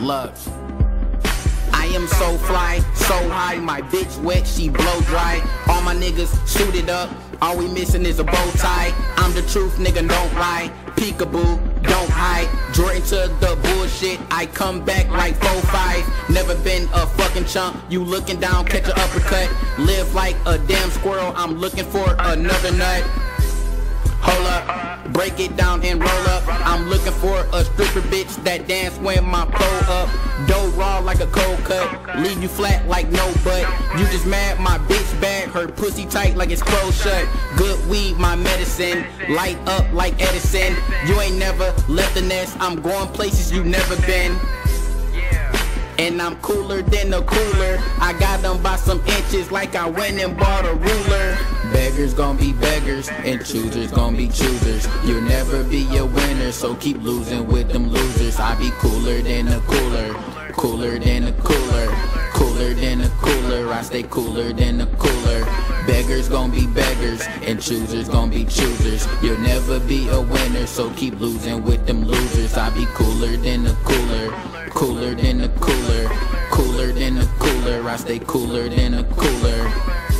Love. I am so fly, so high, my bitch wet, she blow dry. All my niggas suited up, all we missing is a bow tie. I'm the truth, nigga, don't lie. Peekaboo, don't hide. Jordan to the bullshit, I come back like 4-5. Never been a fucking chump, you looking down, catch a uppercut. Live like a damn squirrel, I'm looking for another nut. Hold up, break it down and roll up. I'm looking for a stripper bitch that dance when my pole up. Dough raw like a cold cut, leave you flat like no butt. You just mad, my bitch bad, her pussy tight like it's closed shut. Good weed, my medicine, light up like Edison. You ain't never left the nest, I'm going places you never been. And I'm cooler than a cooler. I got them by some inches like I went and bought a ruler. Beggars gon' be beggars and choosers gon' be choosers. You'll never be a winner, so keep losing with them losers. I be cooler than a cooler, cooler than a cooler, cooler than a cooler. I stay cooler than a cooler. Beggars gon' be beggars and choosers gon' be choosers. You'll never be a winner, so keep losing with them losers. I be cooler than a cooler, cooler than a cooler, cooler than a cooler. I stay cooler than a cooler.